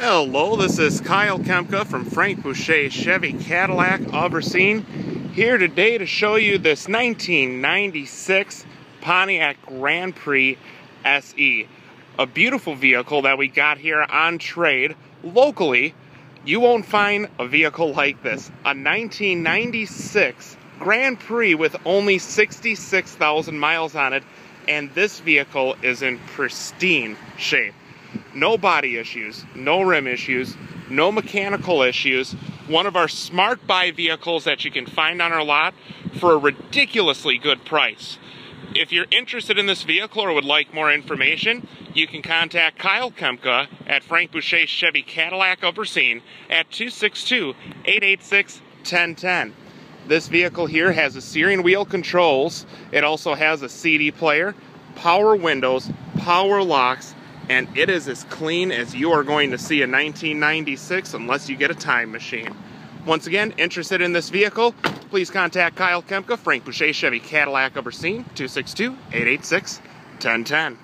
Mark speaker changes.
Speaker 1: Hello, this is Kyle Kemka from Frank Boucher Chevy Cadillac Racine here today to show you this 1996 Pontiac Grand Prix SE. A beautiful vehicle that we got here on trade locally. You won't find a vehicle like this. A 1996 Grand Prix with only 66,000 miles on it and this vehicle is in pristine shape. No body issues, no rim issues, no mechanical issues. One of our smart buy vehicles that you can find on our lot for a ridiculously good price. If you're interested in this vehicle or would like more information, you can contact Kyle Kemka at Frank Boucher Chevy Cadillac Racine at 262-886-1010. This vehicle here has a steering wheel controls. It also has a CD player, power windows, power locks, and it is as clean as you are going to see a 1996 unless you get a time machine. Once again, interested in this vehicle, please contact Kyle Kemka, Frank Boucher Chevy Cadillac Racine, 262-886-1010.